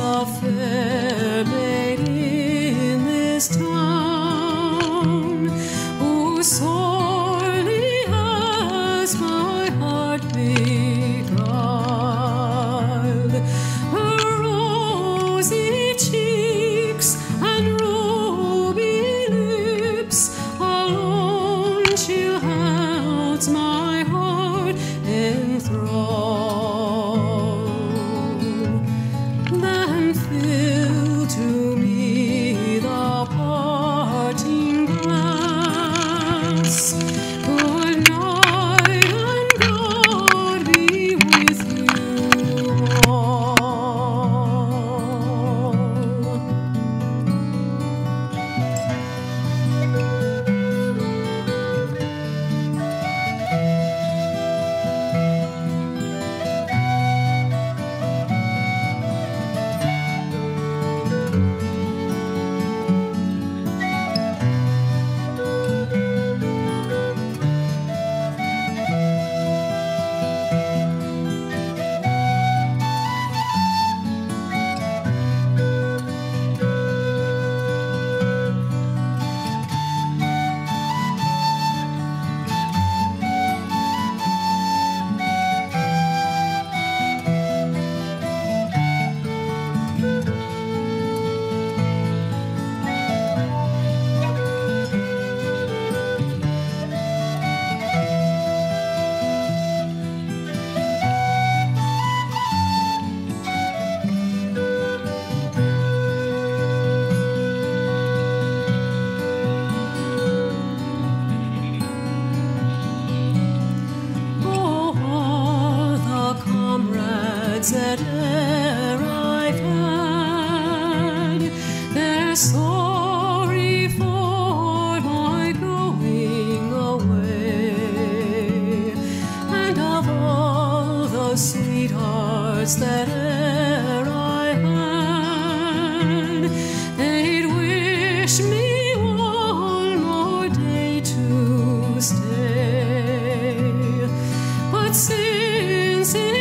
is stay.